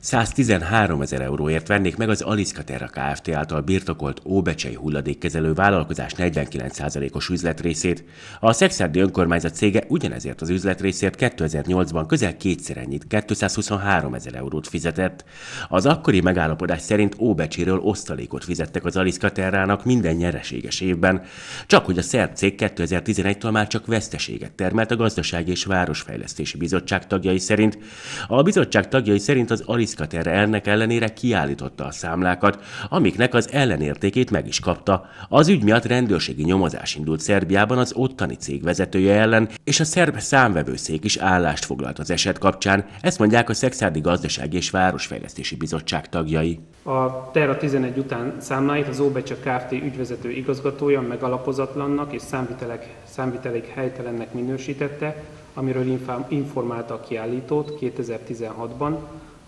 113 ezer euróért vennék meg az Aliszka Terra Kft. által birtokolt Óbecsei hulladékkezelő vállalkozás 49%-os üzletrészét. A Szexárdi önkormányzat cége ugyanezért az üzletrészért 2008-ban közel kétszer ennyit, 223 ezer eurót fizetett. Az akkori megállapodás szerint Óbecséről osztalékot fizettek az Aliszka Terrának minden nyereséges évben, csak hogy a szerb cég 2011-től már csak veszteséget termelt a Gazdasági és Városfejlesztési Bizottság tagjai szerint. A bizottság tagjai szerint az Aliszka erre ennek ellenére kiállította a számlákat, amiknek az ellenértékét meg is kapta. Az ügy miatt rendőrségi nyomozás indult Szerbiában az ottani cég vezetője ellen, és a szerb számvevőszék is állást foglalt az eset kapcsán. Ezt mondják a Szexárdi Gazdasági és Városfejlesztési Bizottság tagjai. A Terra 11 után számláit az Óbecse Kft. ügyvezető igazgatója megalapozatlannak és számvitelek, számvitelék helytelennek minősítette, amiről informálta a kiállítót 2016-ban,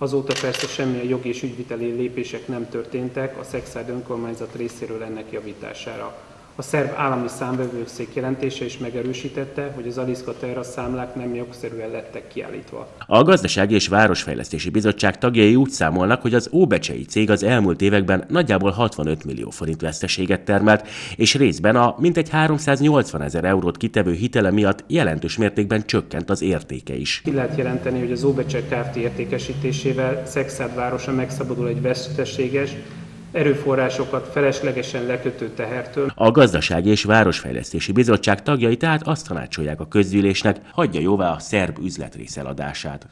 Azóta persze semmilyen jogi és ügyviteli lépések nem történtek a Szexárd önkormányzat részéről ennek javítására. A szerb állami számvevőszék jelentése is megerősítette, hogy az Aliszka Terra számlák nem jogszerűen lettek kiállítva. A Gazdasági és Városfejlesztési Bizottság tagjai úgy számolnak, hogy az Óbecsei cég az elmúlt években nagyjából 65 millió forint veszteséget termelt, és részben a mintegy 380 ezer eurót kitevő hitele miatt jelentős mértékben csökkent az értéke is. Ki lehet jelenteni, hogy az Óbecsei Kft. értékesítésével Szexárd városa megszabadul egy veszteséges, erőforrásokat feleslegesen lekötő tehertől. A Gazdasági és Városfejlesztési Bizottság tagjai tehát azt tanácsolják a közgyűlésnek, hagyja jóvá a szerb üzletrész eladását.